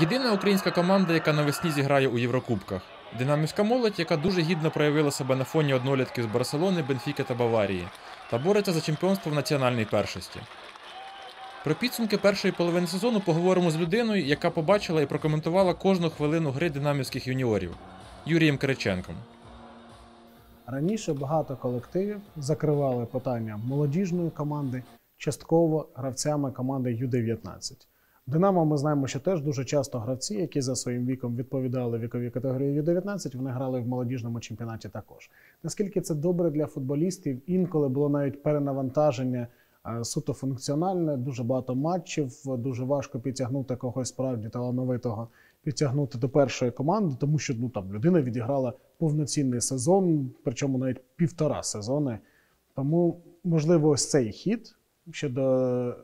Єдина українська команда, яка навесні зіграє у Єврокубках. Динамівська молодь, яка дуже гідно проявила себе на фоні однолітків з Барселони, Бенфіки та Баварії, та бореться за чемпіонство в національній першості. Про підсумки першої половини сезону поговоримо з людиною, яка побачила і прокоментувала кожну хвилину гри динамівських юніорів Юрієм Кириченком. Раніше багато колективів закривали питання молодіжної команди, частково гравцями команди Ю-19. Динамо ми знаємо, що теж дуже часто гравці, які за своїм віком відповідали віковій категорії Ю-19, вони грали в молодіжному чемпіонаті також. Наскільки це добре для футболістів, інколи було навіть перенавантаження е, суто функціональне, дуже багато матчів, дуже важко підтягнути когось справді талановитого, підтягнути до першої команди, тому що ну там людина відіграла повноцінний сезон, причому навіть півтора сезони. Тому, можливо, ось цей хід щодо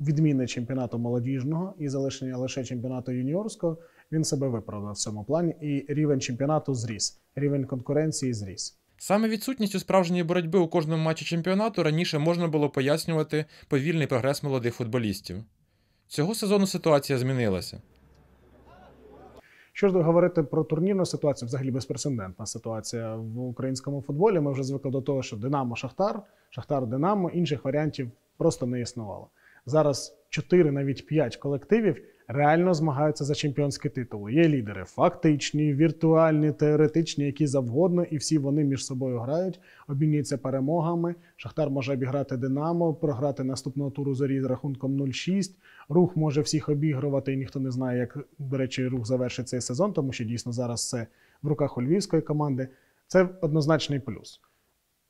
відміни чемпіонату молодіжного і залишення лише чемпіонату юніорського, він себе виправдав в цьому плані. І рівень чемпіонату зріс, рівень конкуренції зріс. Саме відсутністю справжньої боротьби у кожному матчі чемпіонату раніше можна було пояснювати повільний прогрес молодих футболістів. Цього сезону ситуація змінилася. Що ж говорити про турнірну ситуацію, взагалі безпрецедентна ситуація в українському футболі. Ми вже звикли до того, що Динамо Шахтар, Шахтар Динамо, інших варіантів просто не існувало. Зараз 4, навіть 5 колективів реально змагаються за чемпіонські титули. Є лідери фактичні, віртуальні, теоретичні, які завгодно, і всі вони між собою грають, обмінюються перемогами. Шахтар може обіграти Динамо, програти наступного туру зорі з рахунком 0-6. Рух може всіх обігрувати, і ніхто не знає, як, до речі, рух завершить цей сезон, тому що дійсно зараз все в руках у львівської команди. Це однозначний плюс.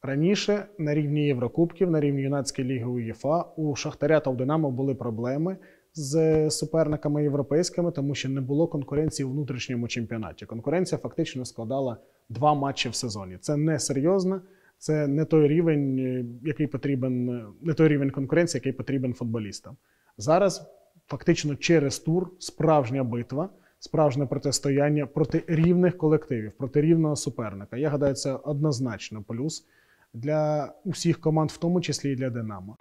Раніше на рівні Єврокубків, на рівні юнацької ліги УЄФА у Шахтаря та у Динамо були проблеми з суперниками європейськими, тому що не було конкуренції у внутрішньому чемпіонаті. Конкуренція фактично складала два матчі в сезоні. Це не серйозно, це не той рівень, який потрібен, не той рівень конкуренції, який потрібен футболістам. Зараз фактично через тур справжня битва. Справжнє протистояння проти рівних колективів, проти рівного суперника. Я гадаю, це однозначно плюс для усіх команд, в тому числі і для Динамо.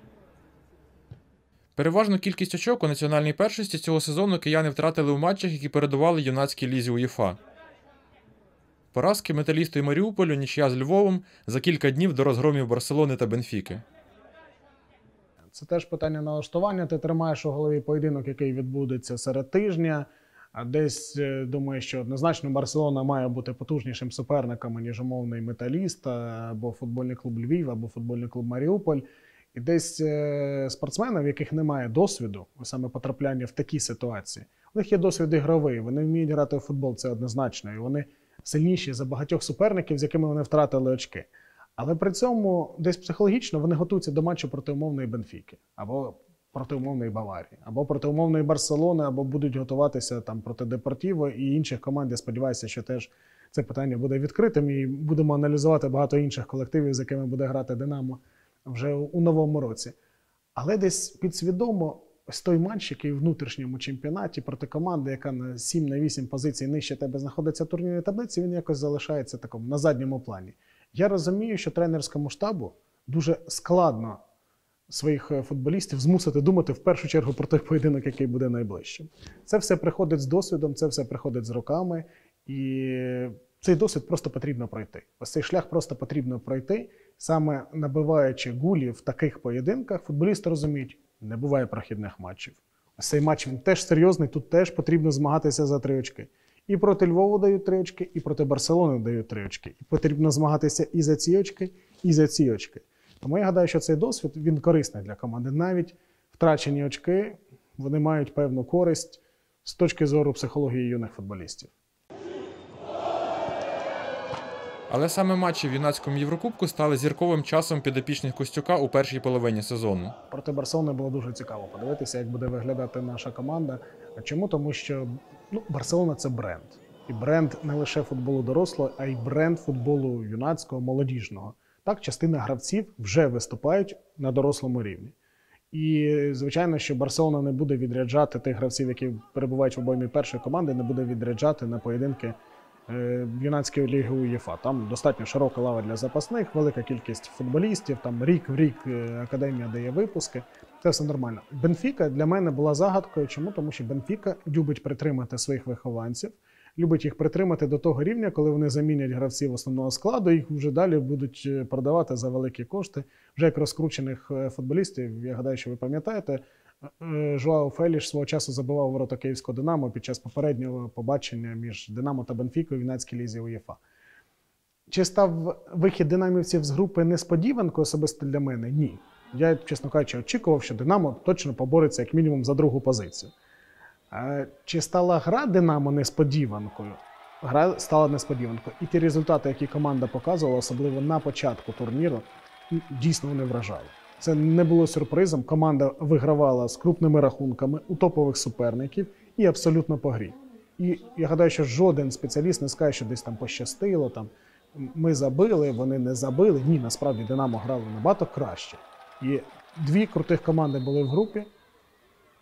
Переважну кількість очок у національній першості цього сезону кияни втратили у матчах, які передували юнацькій лізі УЄФА. Поразки металісту і Маріуполю, нічия з Львовом за кілька днів до розгромів Барселони та Бенфіки. Це теж питання налаштування. Ти тримаєш у голові поєдинок, який відбудеться серед тижня. Десь е, думаю, що однозначно Барселона має бути потужнішим суперником, ніж умовний металіст, або футбольний клуб Львів, або футбольний клуб Маріуполь. І десь е, спортсмени, в яких немає досвіду, саме потрапляння в такі ситуації, у них є досвід ігровий, вони вміють грати в футбол, це однозначно. І вони сильніші за багатьох суперників, з якими вони втратили очки. Але при цьому десь психологічно вони готуються до матчу проти умовної Бенфіки або проти умовної Баварії, або проти умовної Барселони, або будуть готуватися там проти Депортіво і інших команд. Я сподіваюся, що теж це питання буде відкритим, і будемо аналізувати багато інших колективів, з якими буде грати Динамо вже у новому році. Але десь підсвідомо ось той матч, який в внутрішньому чемпіонаті проти команди, яка на 7-8 позицій нижче тебе знаходиться в турнірній таблиці, він якось залишається такому на задньому плані. Я розумію, що тренерському штабу дуже складно своїх е, футболістів змусити думати в першу чергу про той поєдинок, який буде найближчим. Це все приходить з досвідом, це все приходить з роками, і цей досвід просто потрібно пройти. Ось цей шлях просто потрібно пройти. Саме набиваючи гулі в таких поєдинках, футболісти розуміють, не буває прохідних матчів. Ось цей матч він теж серйозний, тут теж потрібно змагатися за три очки. І проти Львову дають три очки, і проти Барселони дають три очки. І потрібно змагатися і за ці очки, і за ці очки. Тому я гадаю, що цей досвід він корисний для команди. Навіть втрачені очки вони мають певну користь з точки зору психології юних футболістів. Але саме матчі в юнацькому Єврокубку стали зірковим часом підопічних Костюка у першій половині сезону. Проти Барселони було дуже цікаво подивитися, як буде виглядати наша команда. Чому? Тому що ну, Барселона це бренд. І бренд не лише футболу дорослого, а й бренд футболу юнацького, молодіжного. Так, частина гравців вже виступають на дорослому рівні. І, звичайно, що Барселона не буде відряджати тих гравців, які перебувають в обоймі першої команди, не буде відряджати на поєдинки е, юнацької ліги УЄФА. Там достатньо широка лава для запасних, велика кількість футболістів. Там рік в рік е, академія дає випуски. Це все нормально. Бенфіка для мене була загадкою. Чому? Тому що Бенфіка любить притримати своїх вихованців, любить їх притримати до того рівня, коли вони замінять гравців основного складу, їх вже далі будуть е, продавати за великі кошти. Вже як розкручених е, футболістів. Я гадаю, що ви пам'ятаєте, е, Жуао Феліш свого часу забивав ворота Київського Динамо під час попереднього побачення між Динамо та Бенфікою в юнацькій лізі УЄФА. Чи став вихід динамівців з групи несподіванкою особисто для мене? Ні. Я, чесно кажучи, очікував, що Динамо точно побореться як мінімум за другу позицію. Чи стала гра Динамо несподіванкою? Гра стала несподіванкою. І ті результати, які команда показувала, особливо на початку турніру, дійсно вони вражали. Це не було сюрпризом. Команда вигравала з крупними рахунками у топових суперників і абсолютно по грі. І я гадаю, що жоден спеціаліст не скаже, що десь там пощастило, там ми забили, вони не забили. Ні, насправді Динамо грало набагато краще. І дві крутих команди були в групі.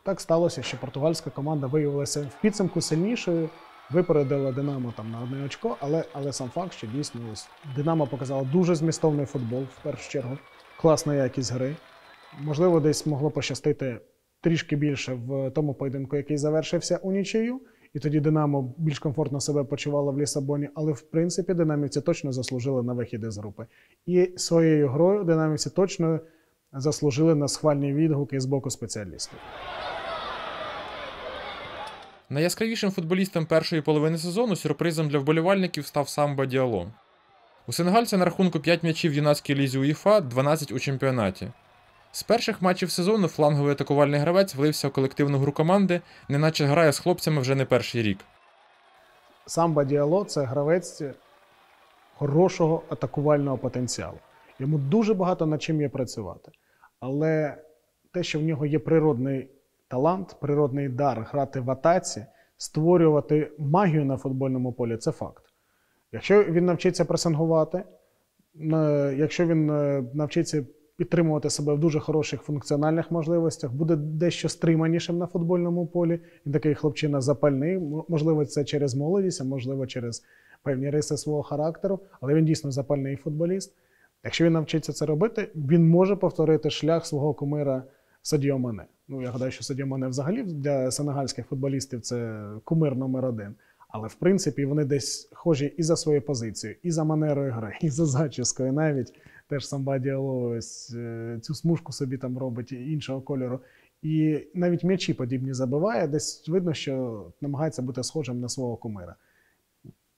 Так сталося, що португальська команда виявилася в підсумку сильнішою, випередила Динамо там на одне очко, але, але сам факт, що дійсно ось Динамо показало дуже змістовний футбол в першу чергу, класна якість гри. Можливо, десь могло пощастити трішки більше в тому поєдинку, який завершився у нічию. І тоді Динамо більш комфортно себе почувало в Лісабоні, але в принципі динамівці точно заслужили на вихід із групи. І своєю грою динамівці точно заслужили на схвальні відгуки з боку спеціалістів. Найяскравішим футболістом першої половини сезону сюрпризом для вболівальників став Самба Діало. У сенегальця на рахунку 5 м'ячів в юнацькій лізі УЄФА, 12 у чемпіонаті. З перших матчів сезону фланговий атакувальний гравець влився в колективну гру команди, неначе грає з хлопцями вже не перший рік. Самба Діало це гравець хорошого атакувального потенціалу. Йому дуже багато над чим є працювати. Але те, що в нього є природний талант, природний дар грати в атаці, створювати магію на футбольному полі це факт. Якщо він навчиться пресингувати, е, якщо він е, навчиться підтримувати себе в дуже хороших функціональних можливостях, буде дещо стриманішим на футбольному полі. Він такий хлопчина запальний. Можливо, це через молодість, а можливо, через певні риси свого характеру, але він дійсно запальний футболіст. Якщо він навчиться це робити, він може повторити шлях свого кумира Садіо Мане. Ну, я гадаю, що Садіо Мане взагалі для сенегальських футболістів це кумир номер один. Але в принципі вони десь схожі і за своєю позицією, і за манерою гри, і за зачіскою навіть. Теж самба ось е, цю смужку собі там робить іншого кольору. І навіть м'ячі подібні забиває, десь видно, що намагається бути схожим на свого кумира.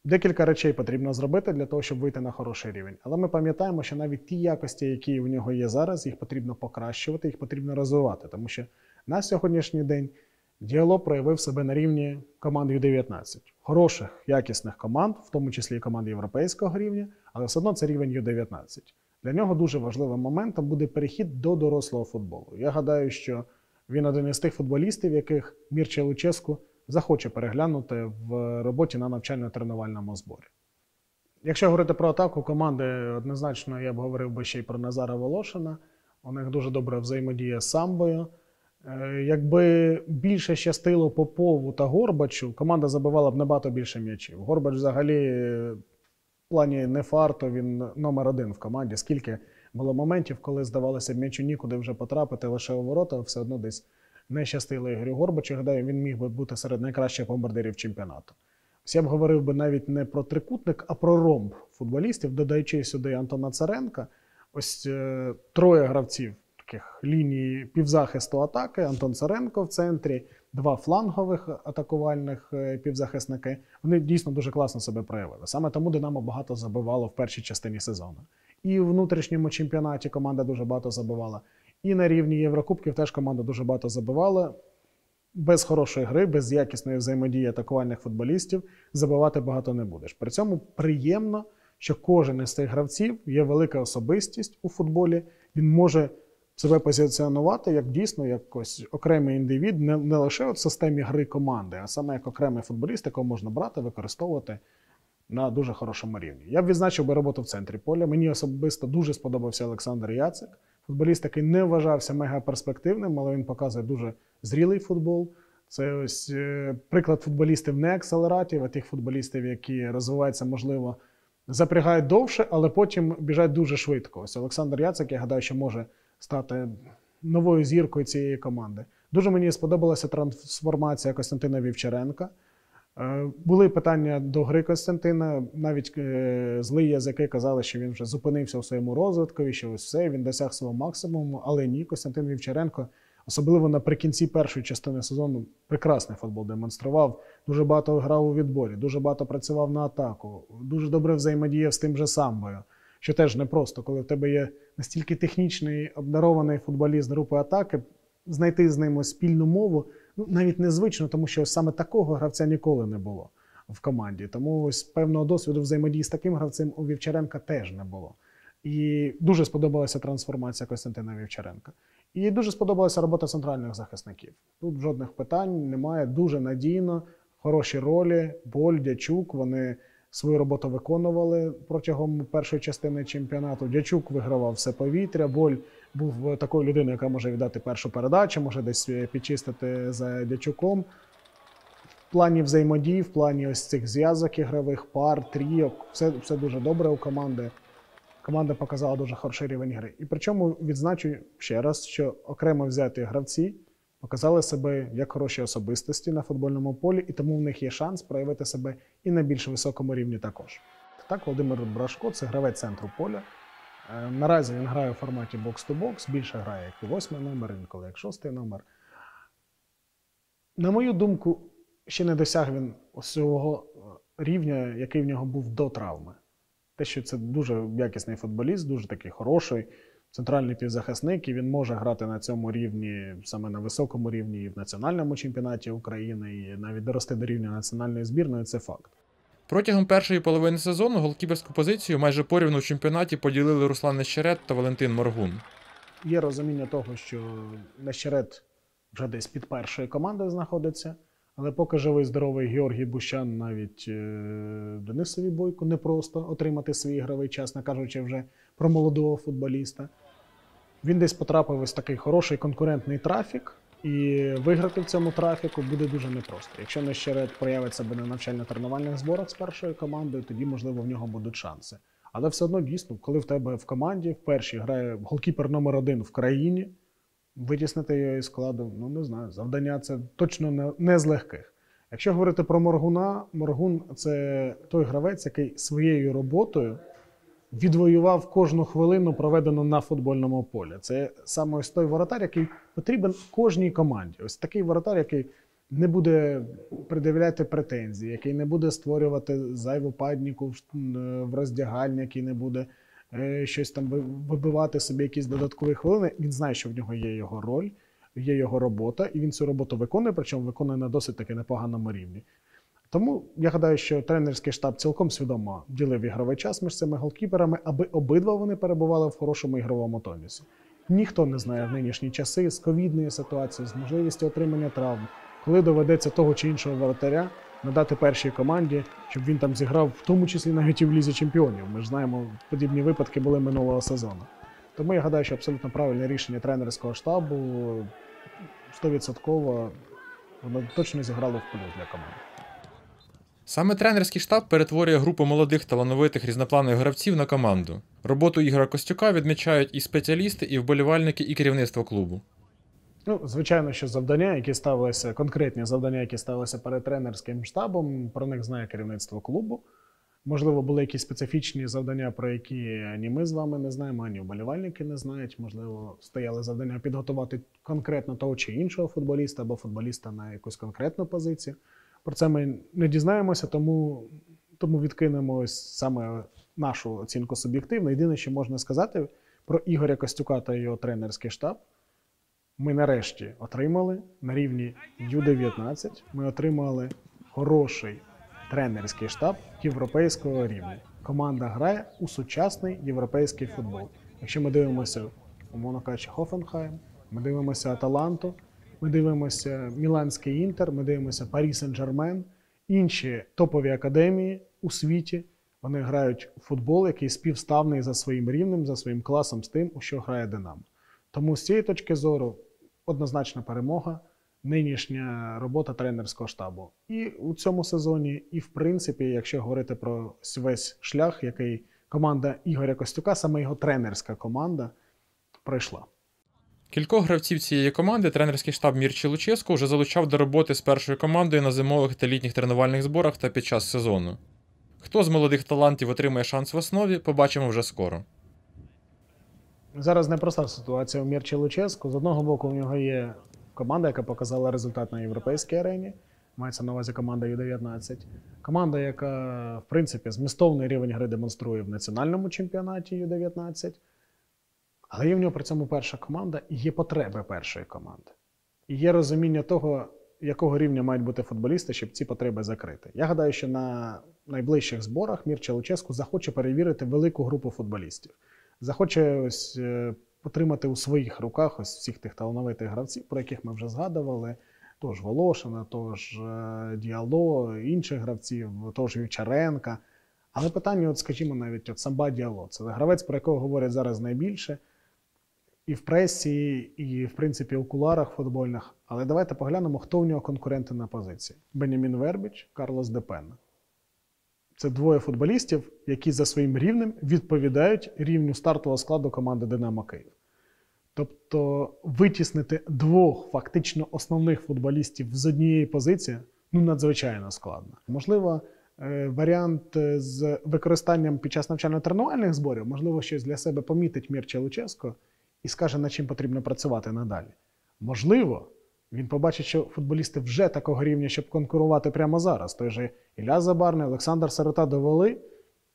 Декілька речей потрібно зробити для того, щоб вийти на хороший рівень. Але ми пам'ятаємо, що навіть ті якості, які в нього є зараз, їх потрібно покращувати, їх потрібно розвивати. Тому що на сьогоднішній день діалог проявив себе на рівні команд Ю-19. Хороших, якісних команд, в тому числі і команд європейського рівня, але все одно це рівень Ю-19. Для нього дуже важливим моментом буде перехід до дорослого футболу. Я гадаю, що він один із тих футболістів, яких Мірча Луческу захоче переглянути в роботі на навчально-тренувальному зборі. Якщо говорити про атаку команди, однозначно я б говорив би ще й про Назара Волошина. У них дуже добра взаємодія з самбою. Е, Якби більше щастило Попову та Горбачу, команда забивала б набагато більше м'ячів. Горбач взагалі е, в плані не фарту, він номер один в команді. Скільки було моментів, коли здавалося б м'ячу нікуди вже потрапити лише у ворота, все одно десь не щастило Ігорю Горбачу. Гадаю, він міг би бути серед найкращих бомбардирів чемпіонату. Я б говорив би навіть не про трикутник, а про ромб футболістів, додаючи сюди Антона Царенка. Ось е, троє гравців таких ліній півзахисту атаки. Антон Царенко в центрі, два флангових атакувальних е, півзахисники. Вони дійсно дуже класно себе проявили. Саме тому Динамо багато забивало в першій частині сезону. І в внутрішньому чемпіонаті команда дуже багато забивала. І на рівні Єврокубків теж команда дуже багато забивала. Без хорошої гри, без якісної взаємодії атакувальних футболістів забивати багато не будеш. При цьому приємно, що кожен із цих гравців є велика особистість у футболі. Він може себе позиціонувати як дійсно якось окремий індивід, не, не лише от в системі гри команди, а саме як окремий футболіст, якого можна брати, використовувати на дуже хорошому рівні. Я б відзначив би роботу в центрі поля. Мені особисто дуже сподобався Олександр Яцик. Футболіст, який не вважався мегаперспективним, але він показує дуже зрілий футбол. Це ось е, приклад футболістів не акселератів, а тих футболістів, які розвиваються, можливо, запрягають довше, але потім біжать дуже швидко. Ось Олександр Яцик, я гадаю, що може стати новою зіркою цієї команди. Дуже мені сподобалася трансформація Костянтина Вівчаренка. Е, Були питання до гри Костянтина. Навіть е, злі язики казали, що він вже зупинився у своєму розвитку, що ось все, він досяг свого максимуму. Але ні, Костянтин Вівчаренко, особливо наприкінці першої частини сезону, прекрасний футбол демонстрував. Дуже багато грав у відборі, дуже багато працював на атаку, дуже добре взаємодіяв з тим же самбою. Що теж непросто, коли в тебе є настільки технічний обдарований футболіст групи атаки, знайти з ним спільну мову ну, навіть незвично, тому що саме такого гравця ніколи не було в команді. Тому ось певного досвіду взаємодії з таким гравцем у Вівчаренка теж не було. І дуже сподобалася трансформація Костянтина Вівчаренка. І дуже сподобалася робота центральних захисників. Тут жодних питань немає, дуже надійно, хороші ролі, Боль, Дячук. Вони свою роботу виконували протягом першої частини чемпіонату. Дячук вигравав все повітря. Боль був такою людиною, яка може віддати першу передачу, може десь е, підчистити за дячуком. В плані взаємодії, в плані ось цих зв'язок ігрових, пар, трійок, все, все дуже добре у команди. Команда показала дуже хороший рівень гри. І причому відзначу ще раз, що окремо взяті гравці показали себе як хороші особистості на футбольному полі, і тому в них є шанс проявити себе і на більш високому рівні також. Так, Володимир Брашко це гравець центру поля. Е, Наразі він грає у форматі бокс-то-бокс, більше грає як і восьмий номер, інколи як шостий номер. На мою думку, ще не досяг він ось цього е, рівня, який в нього був до травми. Те, що це дуже якісний футболіст, дуже такий хороший, центральний півзахисник, і він може грати на цьому рівні, саме на високому рівні, і в національному чемпіонаті України, і навіть дорости до рівня національної збірної це факт. Протягом першої половини сезону голкіперську позицію майже порівну в чемпіонаті поділили Руслан Нещерет та Валентин Моргун. Є розуміння того, що Нещерет вже десь під першою командою знаходиться, але поки живий здоровий Георгій Бущан, навіть е, Денисові Бойко непросто отримати свій ігровий час, не кажучи вже про молодого футболіста. Він десь потрапив ось такий хороший конкурентний трафік, і виграти в цьому трафіку буде дуже непросто. Якщо Нещерет проявить себе на навчально-тренувальних зборах з першою командою, тоді, можливо, в нього будуть шанси. Але все одно дійсно, коли в тебе в команді в першій грає голкіпер номер один в країні, витіснити його із складу, ну не знаю, завдання це точно не з легких. Якщо говорити про Моргуна, Моргун це той гравець, який своєю роботою відвоював кожну хвилину, проведену на футбольному полі. Це саме ось той воротар, який потрібен кожній команді. Ось такий воротар, який не буде придивляти претензії, який не буде створювати зайву падніку в ш- роздягальні, який не буде е, щось там вибивати собі якісь додаткові хвилини. Він знає, що в нього є його роль, є його робота, і він цю роботу виконує, причому виконує на досить таки непоганому рівні. Тому я гадаю, що тренерський штаб цілком свідомо ділив ігровий час між цими голкіперами, аби обидва вони перебували в хорошому ігровому тонусі. Ніхто не знає в нинішні часи з ковідної ситуації, з можливістю отримання травм, коли доведеться того чи іншого воротаря надати першій команді, щоб він там зіграв, в тому числі навіть і в лізі чемпіонів. Ми ж знаємо, подібні випадки були минулого сезону. Тому я гадаю, що абсолютно правильне рішення тренерського штабу 100% воно точно зіграло в плюс для команди. Саме тренерський штаб перетворює групу молодих талановитих різнопланових гравців на команду. Роботу Ігора Костюка відмічають і спеціалісти, і вболівальники, і керівництво клубу. Ну, звичайно, що завдання, які ставилися, конкретні завдання, які ставилися перед тренерським штабом, про них знає керівництво клубу. Можливо, були якісь специфічні завдання, про які ані ми з вами не знаємо, ані вболівальники не знають. Можливо, стояли завдання підготувати конкретно того чи іншого футболіста або футболіста на якусь конкретну позицію. Про це ми не дізнаємося, тому, тому відкинемо ось саме нашу оцінку суб'єктивно. Єдине, що можна сказати про Ігоря Костюка та його тренерський штаб. Ми нарешті отримали на рівні Ю-19. Ми отримали хороший тренерський штаб європейського рівня. Команда грає у сучасний європейський футбол. Якщо ми дивимося, умовно кажучи, Хофенхайм, ми дивимося Аталанту, ми дивимося Міланський Інтер, ми дивимося Парі Сен-Жермен, інші топові академії у світі. Вони грають у футбол, який співставний за своїм рівнем, за своїм класом з тим, у що грає Динамо. Тому з цієї точки зору однозначна перемога, нинішня робота тренерського штабу. І у цьому сезоні, і в принципі, якщо говорити про весь шлях, який команда Ігоря Костюка, саме його тренерська команда, пройшла. Кількох гравців цієї команди тренерський штаб Мірчі Луческу вже залучав до роботи з першою командою на зимових та літніх тренувальних зборах та під час сезону. Хто з молодих талантів отримає шанс в основі, побачимо вже скоро. Зараз непроста ситуація у Мірчі Луческу. З одного боку, в нього є команда, яка показала результат на європейській арені. Мається на увазі команда Ю-19. Команда, яка, в принципі, змістовний рівень гри демонструє в національному чемпіонаті Ю-19. Але є в нього при цьому перша команда і є потреби першої команди. І є розуміння того, якого рівня мають бути футболісти, щоб ці потреби закрити. Я гадаю, що на найближчих зборах Мірча Луческу захоче перевірити велику групу футболістів. Захоче ось е, отримати у своїх руках ось всіх тих талановитих гравців, про яких ми вже згадували. Тож Волошина, тож е, Діало, інших гравців, тож Вівчаренка. Але питання, от, скажімо, навіть от Самба Діало. Це гравець, про якого говорять зараз найбільше і в пресі, і, в принципі, у куларах футбольних. Але давайте поглянемо, хто в нього конкуренти на позиції: Бенямін Вербіч, Карлос Депенна. Це двоє футболістів, які за своїм рівнем відповідають рівню стартового складу команди Динамо Київ. Тобто витіснити двох фактично основних футболістів з однієї позиції ну надзвичайно складно. Можливо, е, варіант е, з використанням під час навчально-тренувальних зборів, можливо, щось для себе помітить Мірча Луческо і скаже, над чим потрібно працювати надалі. Можливо, він побачить, що футболісти вже такого рівня, щоб конкурувати прямо зараз. Той же Ілля Забарний, Олександр Сирота довели,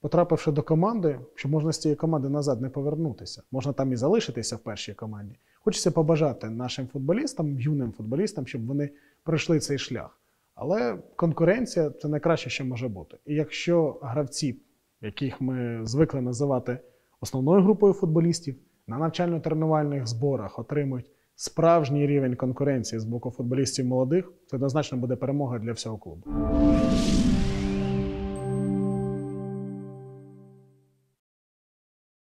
потрапивши до команди, що можна з цієї команди назад не повернутися. Можна там і залишитися в першій команді. Хочеться побажати нашим футболістам, юним футболістам, щоб вони пройшли цей шлях. Але конкуренція це найкраще, що може бути. І якщо гравці, яких ми звикли називати основною групою футболістів, на навчально-тренувальних зборах отримують справжній рівень конкуренції з боку футболістів молодих, це однозначно буде перемога для всього клубу.